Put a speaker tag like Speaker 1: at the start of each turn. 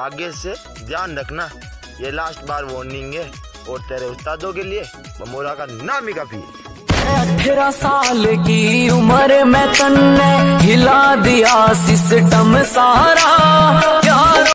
Speaker 1: आगे से ध्यान रखना। ये लास्ट बार वार्निंग है और तेरे उस्तादों के लिए ममोरा का नाम ही काफ़ी
Speaker 2: अठारह साल की उम्र में तन्ने हिला दिया सिस्टम सारा।